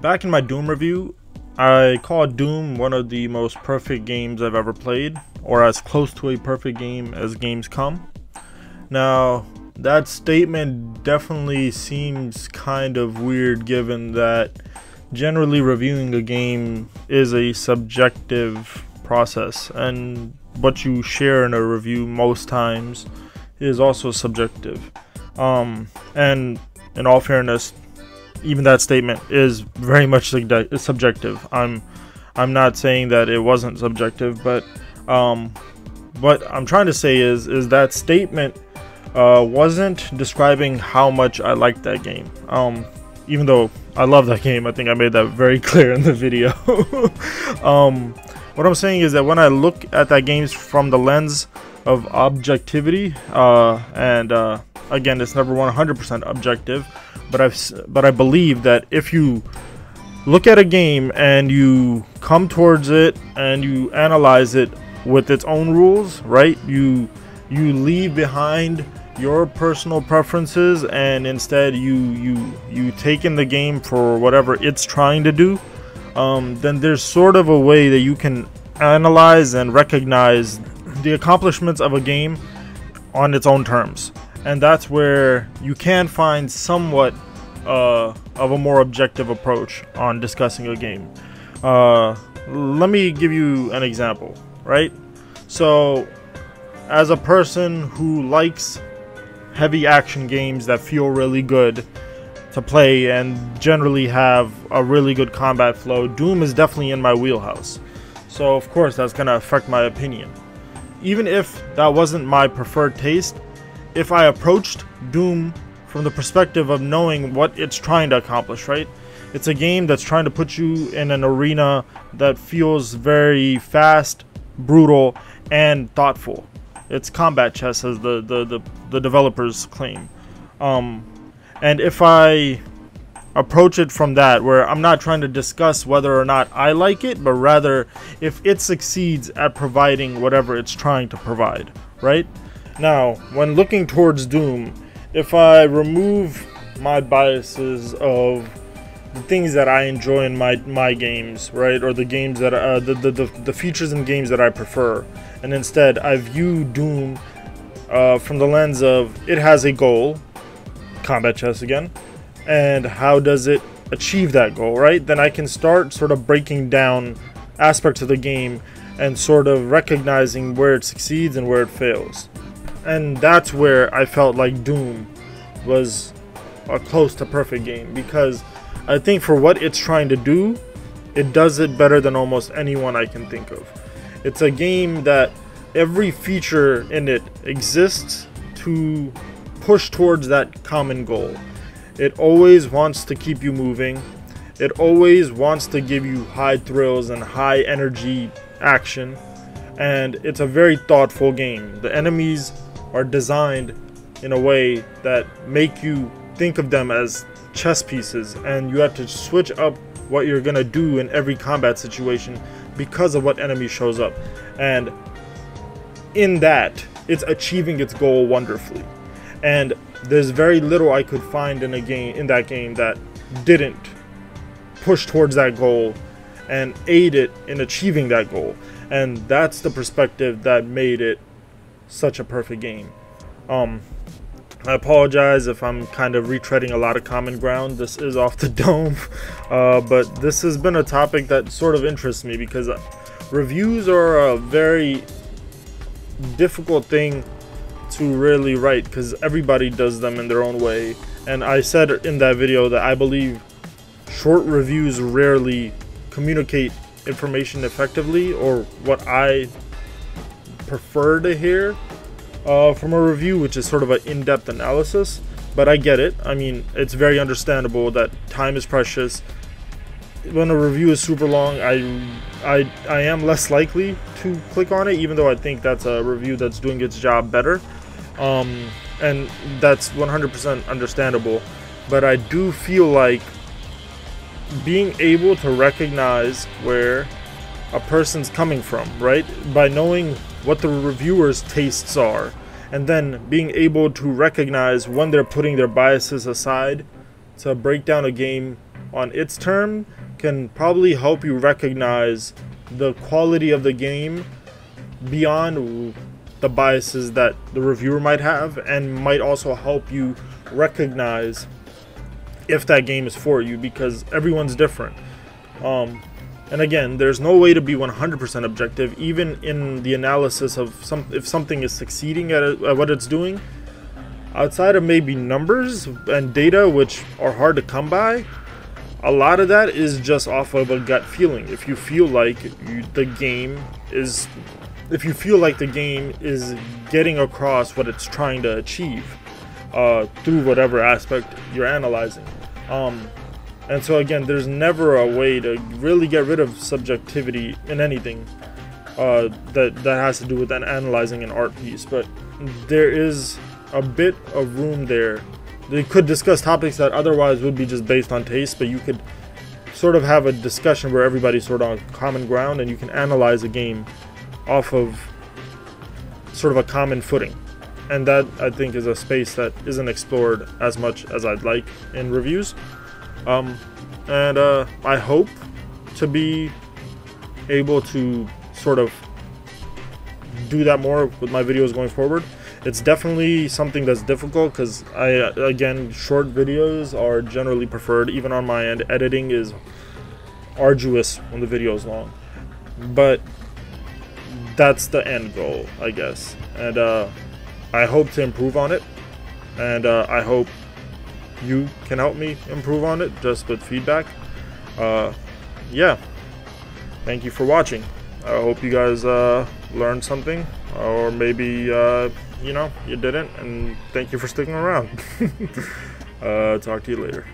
back in my Doom review, I called Doom one of the most perfect games I've ever played, or as close to a perfect game as games come. Now, that statement definitely seems kind of weird given that generally reviewing a game is a subjective process, and what you share in a review most times is also subjective. Um, and in all fairness, even that statement is very much subjective. I'm I'm not saying that it wasn't subjective, but um, what I'm trying to say is is that statement uh, wasn't describing how much I liked that game. Um, even though I love that game, I think I made that very clear in the video. um, what I'm saying is that when I look at that game from the lens of objectivity, uh, and uh, again, it's never 100% objective, but I've but I believe that if you look at a game and you come towards it and you analyze it with its own rules, right? You you leave behind your personal preferences and instead you you you take in the game for whatever it's trying to do. Um, then there's sort of a way that you can analyze and recognize the accomplishments of a game on its own terms and that's where you can find somewhat uh, of a more objective approach on discussing a game. Uh, let me give you an example, right? So, as a person who likes heavy action games that feel really good to play and generally have a really good combat flow, Doom is definitely in my wheelhouse. So, of course, that's going to affect my opinion. Even if that wasn't my preferred taste, if I approached Doom from the perspective of knowing what it's trying to accomplish, right? It's a game that's trying to put you in an arena that feels very fast, brutal, and thoughtful. It's combat chess, as the, the, the, the developers claim. Um, and if I approach it from that, where I'm not trying to discuss whether or not I like it, but rather if it succeeds at providing whatever it's trying to provide, right? Now, when looking towards Doom, if I remove my biases of the things that I enjoy in my my games, right, or the games that uh, the, the, the the features and games that I prefer, and instead I view Doom uh, from the lens of it has a goal, combat chess again, and how does it achieve that goal, right? Then I can start sort of breaking down aspects of the game and sort of recognizing where it succeeds and where it fails and that's where I felt like Doom was a close to perfect game because I think for what it's trying to do, it does it better than almost anyone I can think of. It's a game that every feature in it exists to push towards that common goal. It always wants to keep you moving. It always wants to give you high thrills and high energy action. And it's a very thoughtful game. The enemies are designed in a way that make you think of them as chess pieces and you have to switch up what you're gonna do in every combat situation because of what enemy shows up. And in that it's achieving its goal wonderfully. And there's very little I could find in a game in that game that didn't push towards that goal and aid it in achieving that goal. And that's the perspective that made it such a perfect game. Um, I apologize if I'm kind of retreading a lot of common ground. This is off the dome, uh, but this has been a topic that sort of interests me because uh, reviews are a very difficult thing to really write because everybody does them in their own way. And I said in that video that I believe short reviews rarely communicate information effectively or what I prefer to hear uh, from a review, which is sort of an in-depth analysis. But I get it. I mean, it's very understandable that time is precious. When a review is super long, I, I, I am less likely to click on it, even though I think that's a review that's doing its job better. Um, and that's 100% understandable. But I do feel like being able to recognize where a person's coming from, right? By knowing what the reviewer's tastes are, and then being able to recognize when they're putting their biases aside to break down a game on its term can probably help you recognize the quality of the game beyond the biases that the reviewer might have and might also help you recognize if that game is for you because everyone's different. Um, and again, there's no way to be 100% objective, even in the analysis of some if something is succeeding at, at what it's doing. Outside of maybe numbers and data, which are hard to come by, a lot of that is just off of a gut feeling. If you feel like you, the game is, if you feel like the game is getting across what it's trying to achieve uh, through whatever aspect you're analyzing. Um, and so again, there's never a way to really get rid of subjectivity in anything uh, that that has to do with analyzing an art piece. But there is a bit of room there. They could discuss topics that otherwise would be just based on taste, but you could sort of have a discussion where everybody's sort of on common ground and you can analyze a game off of sort of a common footing. And that I think is a space that isn't explored as much as I'd like in reviews. Um, and uh, I hope to be able to sort of do that more with my videos going forward. It's definitely something that's difficult because I, again, short videos are generally preferred. Even on my end, editing is arduous when the video is long. But that's the end goal, I guess. And uh, I hope to improve on it. And uh, I hope you can help me improve on it just with feedback. Uh, yeah, thank you for watching. I hope you guys uh, learned something, or maybe uh, you know you didn't, and thank you for sticking around. uh, talk to you later.